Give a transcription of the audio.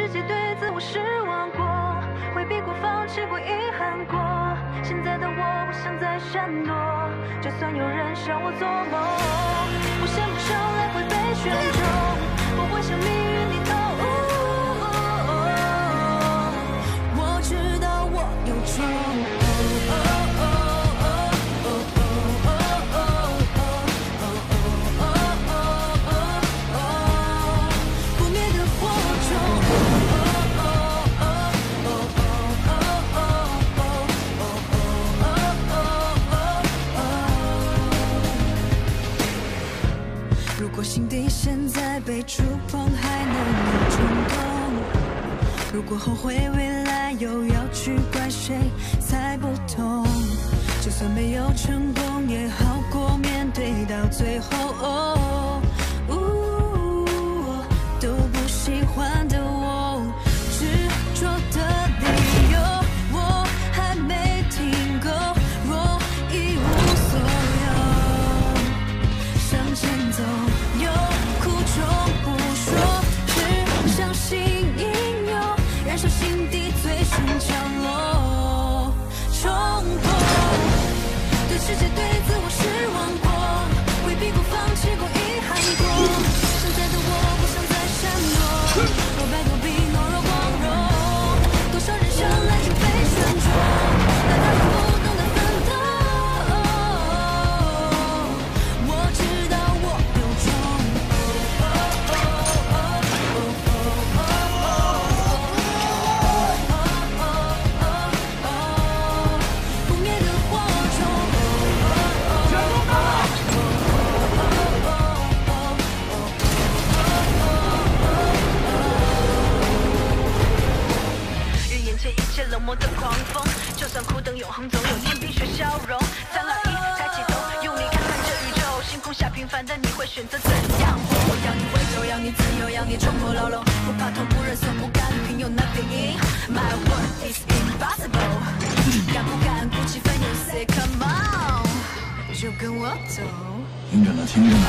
世界对自我失望过，回避过，放弃过，遗憾过。现在的我不想再闪躲，就算有人笑我做梦，我想不想来会被选中，不会向命运低我心底现在被触碰，还能有冲动？如果后悔未来又要去怪谁才不痛？就算没有成功，也好过面对到最后。哦呜都不喜欢的我，执着的理由我还没听够，若一无所有。向前走，有苦衷不说，只相信应有，燃烧心底最深角落，冲破。对世界对冷漠的狂风，就算苦等永恒，总有天冰雪消融。三二一，抬起头，用力看看这宇宙，星空下平凡的你会选择怎样活？要你回头，要你自由，要你冲破牢笼，不怕痛，不认怂，不甘平庸，nothing in my world is impossible。敢不敢鼓起奋勇，say come on，就跟我走。听着呢，听着呢。